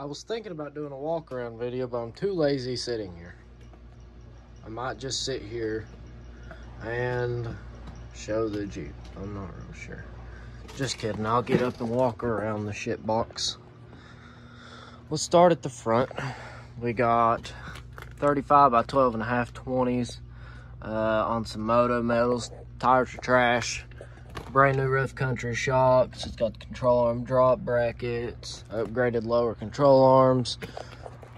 I was thinking about doing a walk around video, but I'm too lazy sitting here. I might just sit here and show the Jeep. I'm not real sure. Just kidding. I'll get up and walk around the shit box. Let's start at the front. We got 35 by 12 and a half 20s uh, on some moto metals. Tires are trash. Brand new Rough Country shocks. It's got the control arm drop brackets, upgraded lower control arms.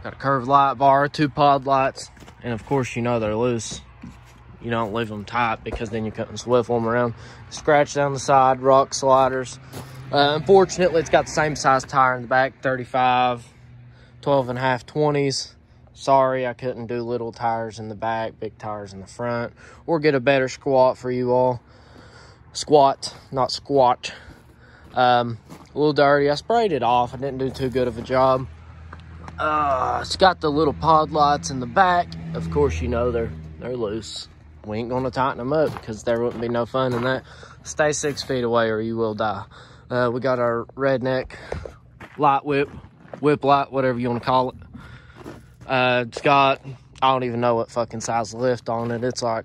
Got a curved light bar, two pod lights, and of course you know they're loose. You don't leave them tight because then you couldn't swivel them around. Scratch down the side, rock sliders. Uh, unfortunately, it's got the same size tire in the back, 35, 12 and a half 20s. Sorry, I couldn't do little tires in the back, big tires in the front, or get a better squat for you all. Squat, not squat. Um, a little dirty. I sprayed it off. I didn't do too good of a job. Uh, it's got the little pod lights in the back. Of course, you know they're they're loose. We ain't gonna tighten them up because there wouldn't be no fun in that. Stay six feet away or you will die. Uh, we got our redneck light whip, whip light, whatever you want to call it. Uh, it's got, I don't even know what fucking size lift on it. It's like,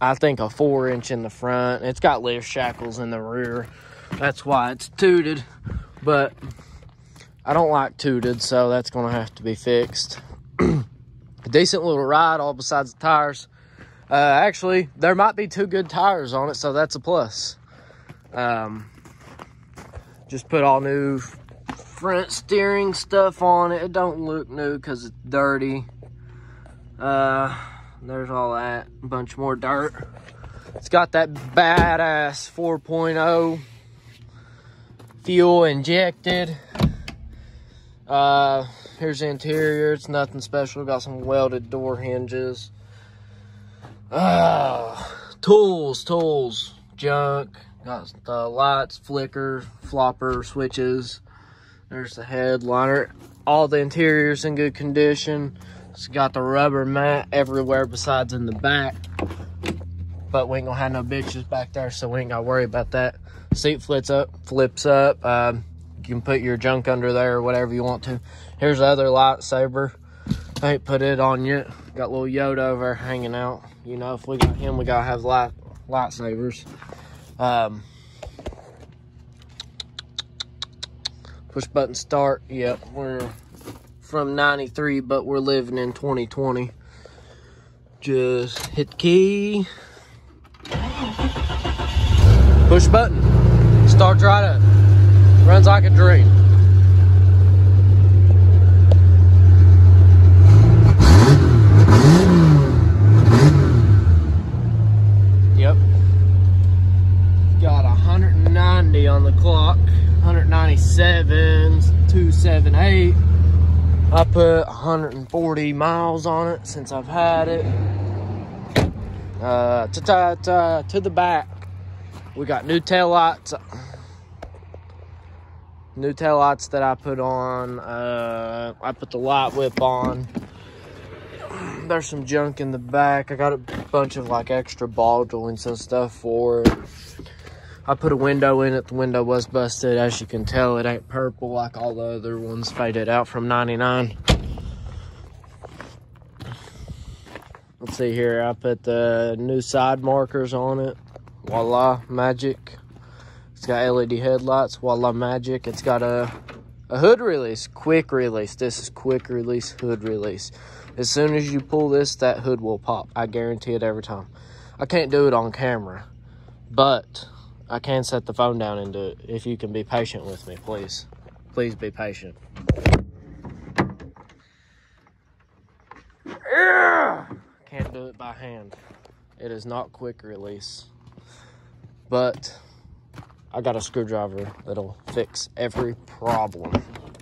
I think a four inch in the front. It's got lift shackles in the rear. That's why it's tooted. But I don't like tooted, so that's gonna have to be fixed. decent little ride, all besides the tires. Uh, actually, there might be two good tires on it, so that's a plus. Um, just put all new front steering stuff on it. It don't look new because it's dirty. Uh, there's all that. A bunch more dirt. It's got that badass 4.0 fuel injected. Uh, here's the interior. It's nothing special. Got some welded door hinges. Uh, tools, tools, junk. Got the lights, flicker, flopper, switches. There's the headliner. All the interior's in good condition. It's got the rubber mat everywhere besides in the back. But we ain't gonna have no bitches back there, so we ain't gotta worry about that. Seat flips up, flips up. Um, you can put your junk under there or whatever you want to. Here's the other lightsaber. I ain't put it on yet. Got little Yoda over hanging out. You know, if we got him, we gotta have light lightsabers. Um, push button start. Yep, we're from 93, but we're living in 2020. Just hit key. Push button. Starts right up. Runs like a dream. Yep. Got 190 on the clock. 197, 278. I put 140 miles on it since I've had it. Uh, ta ta ta to the back. We got new tail lights. New tail lights that I put on. Uh, I put the light whip on. There's some junk in the back. I got a bunch of like extra ball joints and stuff for it. I put a window in it. The window was busted. As you can tell, it ain't purple like all the other ones faded out from 99. Let's see here. I put the new side markers on it. Voila, magic. It's got LED headlights. Voila, magic. It's got a, a hood release, quick release. This is quick release, hood release. As soon as you pull this, that hood will pop. I guarantee it every time. I can't do it on camera, but I can set the phone down and do it. If you can be patient with me, please. Please be patient. Can't do it by hand. It is not quick release. But I got a screwdriver that'll fix every problem.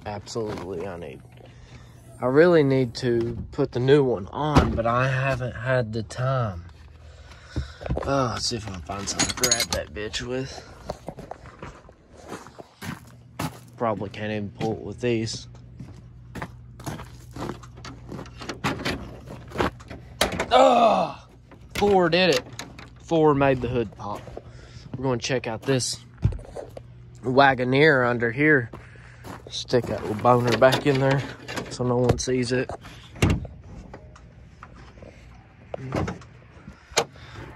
Absolutely, I need. I really need to put the new one on, but I haven't had the time. Oh, let's see if I can find something to grab that bitch with. Probably can't even pull it with these. Oh, Thor did it. Four made the hood pop. We're going to check out this Wagoneer under here. Stick that little boner back in there so no one sees it.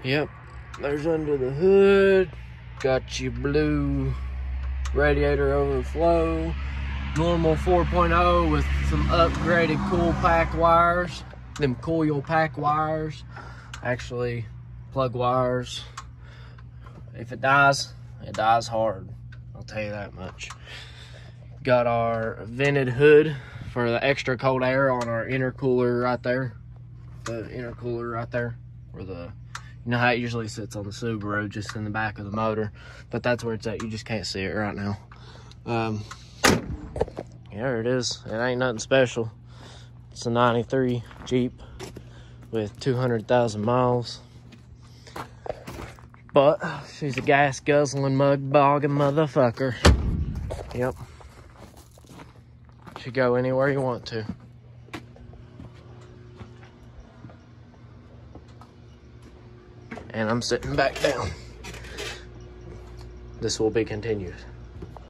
Yep, there's under the hood. Got your blue radiator overflow. Normal 4.0 with some upgraded cool pack wires. Them coil pack wires. Actually, plug wires. If it dies, it dies hard. I'll tell you that much. Got our vented hood for the extra cold air on our intercooler right there. The intercooler right there where the you know how it usually sits on the Subaru, just in the back of the motor. But that's where it's at. You just can't see it right now. Um, there it is. It ain't nothing special. It's a 93 Jeep with 200,000 miles. But she's a gas guzzling, mud bogging motherfucker. Yep. Should go anywhere you want to. And I'm sitting back down. This will be continued.